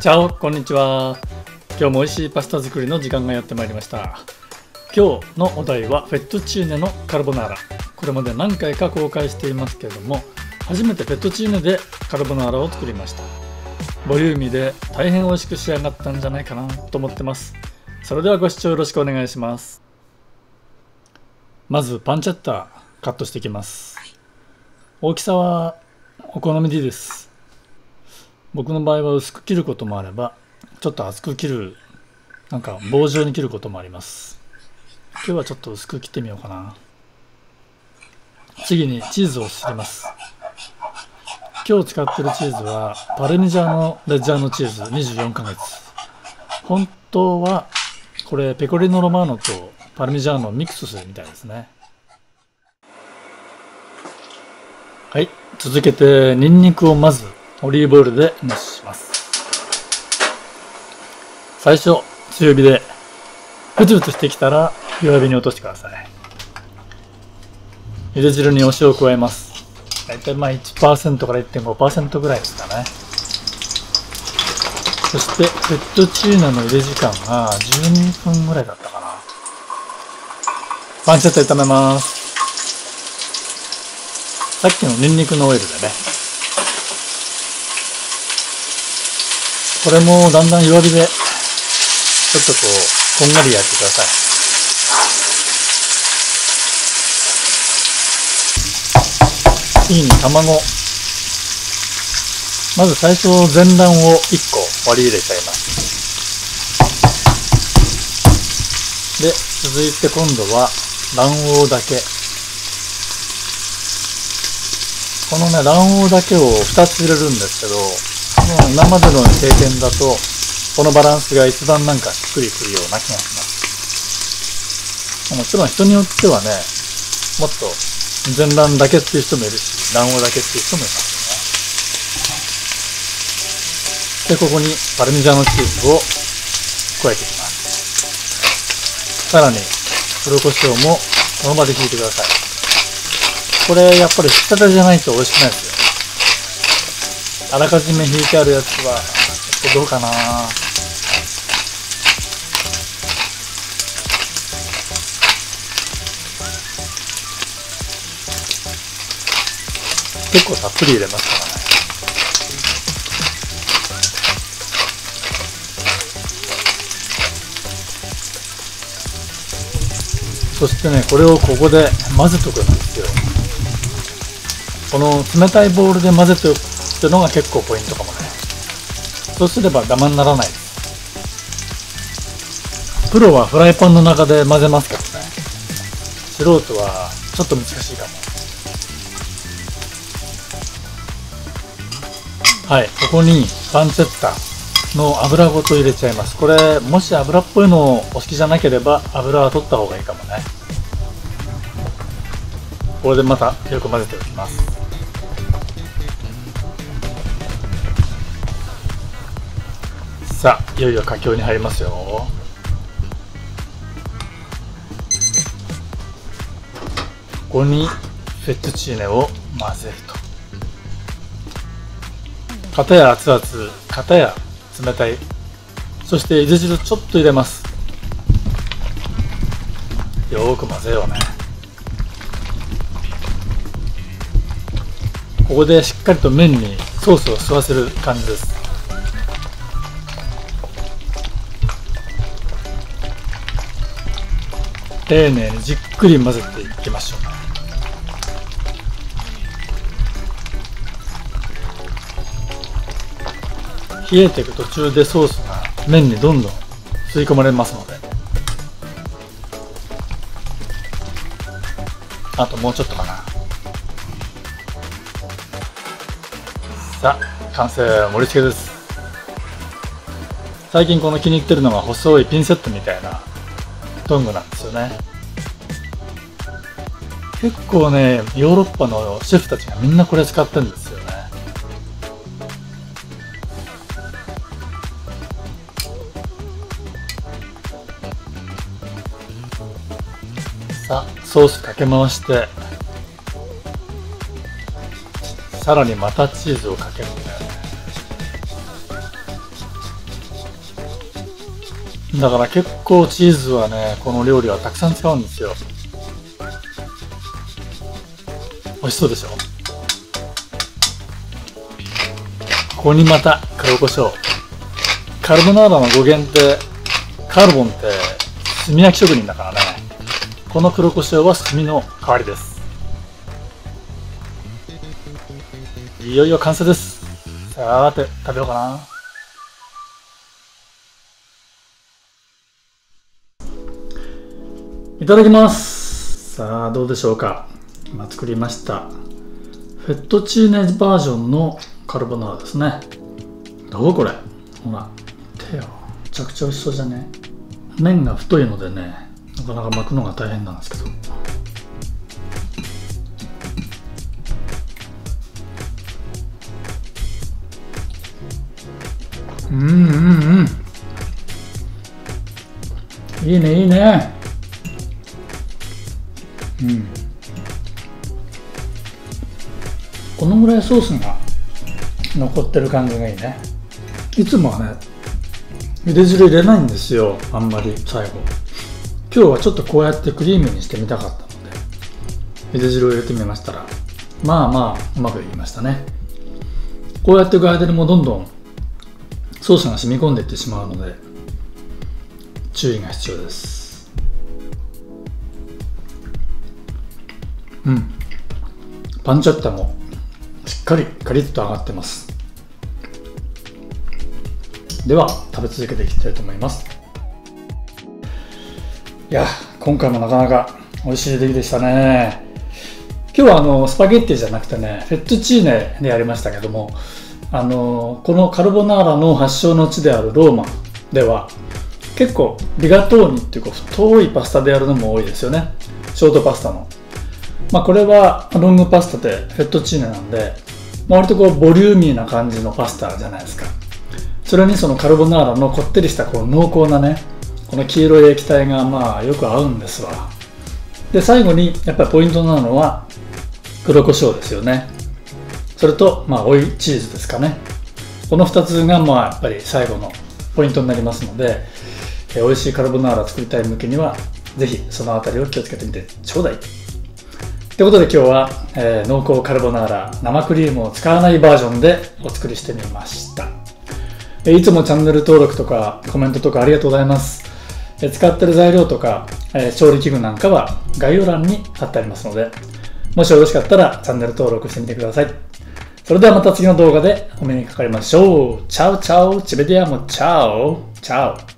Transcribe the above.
チャオこんにちは。今日も美味しいパスタ作りの時間がやってまいりました。今日のお題はフェットチーネのカルボナーラ。これまで何回か公開していますけれども初めてフェットチーネでカルボナーラを作りました。ボリューミーで大変美味しく仕上がったんじゃないかなと思ってます。それではご視聴よろしくお願いします。まずパンチェッタカットしていきます。大きさはお好みでいいです僕の場合は薄く切ることもあればちょっと厚く切るなんか棒状に切ることもあります。今日はちょっと薄く切ってみようかな。次にチーズをすります。今日使ってるチーズはパルミジャーノ・レッジャーノチーズ24ヶ月。本当はこれペコリノ・ロマーノとパルミジャーノをミックスするみたいですね。はい続けてニンニクをまずオリーブオイルで熱します。最初、強火で、ふつふつしてきたら弱火に落としてください。茹で汁にお塩を加えます。大体まあ1%から1.5%ぐらいですかね。そして、フェットチーナの茹で時間が12分ぐらいだったかな。パンチェット炒めます。さっきのニンニクのオイルでね、これもだんだん弱火で、ちょっとこう、こんがり焼いてください。次に卵。まず最初全卵を1個割り入れちゃいます。で、続いて今度は卵黄だけ。このね、卵黄だけを2つ入れるんですけど、今までの経験だと、このバランスが一番なんかしっくりくるような気がします。もちろん人によってはね、もっと全卵だけっていう人もいるし、卵黄だけっていう人もいますよね。で、ここにパルミジャーノチーズを加えていきます。さらに、黒胡椒もこの場で引いてください。これやっぱり引き立てじゃないと美味しくないです。あらかじめ引いてあるやつはちょっとどうかな。結構たっぷり入れますからね。そしてねこれをここで混ぜとくんですよ。この冷たいボウルで混ぜておくっていうのが結構ポイントかもね。そうすればダマにならない。プロはフライパンの中で混ぜますけどね。素人はちょっと難しいかも。はいここにパンチェッタの油ごと入れちゃいます。これもし油っぽいのお好きじゃなければ油は取った方がいいかもね。これでまたよく混ぜておきます。さあいよいよ佳境に入りますよ。ここにフェットチーネを混ぜると。片や熱々片や冷たい。そして茹で汁ちょっと入れます。よく混ぜようね。ここでしっかりと麺にソースを吸わせる感じです。丁寧にじっくり混ぜていきましょう。冷えていく途中でソースが麺にどんどん吸い込まれますので。あともうちょっとかな。さあ完成。盛り付けです。最近この気に入ってるのが細いピンセットみたいな。トングなんですよね。結構ねヨーロッパのシェフたちがみんなこれ使ってるんですよね。さあソースかけ回してさらにまたチーズをかけるんだよね。だから結構チーズはねこの料理はたくさん使うんですよ。美味しそうでしょ？ここにまた黒胡椒カルボナーラの語源ってカルボンって炭焼き職人だからね。この黒胡椒は炭の代わりです。いよいよ完成です。さーて食べようかな。いただきます。さあどうでしょうか。今作りました。フェットチーネバージョンのカルボナーラですね。どうこれ。ほら手よ。めちゃくちゃ美味しそうじゃね。麺が太いのでねなかなか巻くのが大変なんですけど。うんうんうん。いいねいいね。このぐらいソースが残ってる感じがいいね。いつもはね茹で汁入れないんですよ。あんまり最後。今日はちょっとこうやってクリーミーにしてみたかったので。茹で汁を入れてみましたらまあまあうまくいきましたね。こうやっていく間にもどんどんソースが染み込んでいってしまうので注意が必要です。うん。パンチャッタもしっかりカリッと揚がってます。では食べ続けていきたいと思います。いや今回もなかなか美味しい出来でしたね。今日はあのスパゲッティじゃなくてねフェットチーネでやりましたけどもあのこのカルボナーラの発祥の地であるローマでは結構リガトーニっていうか太いパスタでやるのも多いですよね。ショートパスタの。まあこれはロングパスタでフェットチーネなんで、まあ、割とこうボリューミーな感じのパスタじゃないですか。それにそのカルボナーラのこってりしたこう濃厚なねこの黄色い液体がまあよく合うんですわ。で最後にやっぱりポイントなのは黒胡椒ですよね。それとまあオイチーズですかね。この2つがまあやっぱり最後のポイントになりますので、えー、美味しいカルボナーラ作りたい向けにはぜひその辺りを気をつけてみてちょうだい。ということで今日は、えー、濃厚カルボナーラ生クリームを使わないバージョンでお作りしてみました、え、いつもチャンネル登録とかコメントとかありがとうございます、え、使ってる材料とか、え調理器具なんかは概要欄に貼ってありますのでもしよろしかったらチャンネル登録してみてくださいそれではまた次の動画でお目にかかりましょう。チャウチャウ、チベディアもチャオ、チャオ。